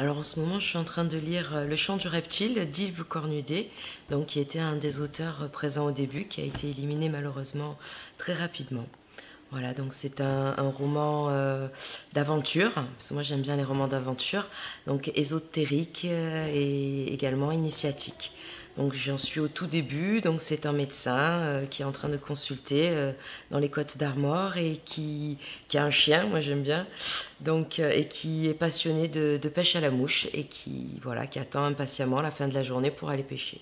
Alors en ce moment, je suis en train de lire euh, Le chant du reptile d'Yves Cornudet, donc qui était un des auteurs euh, présents au début, qui a été éliminé malheureusement très rapidement. Voilà, donc c'est un, roman euh, d'aventure, parce que moi j'aime bien les romans d'aventure, donc ésotérique et également initiatique. Donc j'en suis au tout début. Donc c'est un médecin euh, qui est en train de consulter euh, dans les Côtes d'Armor et qui, a un chien, moi j'aime bien, donc euh, et qui est passionné de, de, pêche à la mouche et qui voilà qui attend impatiemment la fin de la journée pour aller pêcher.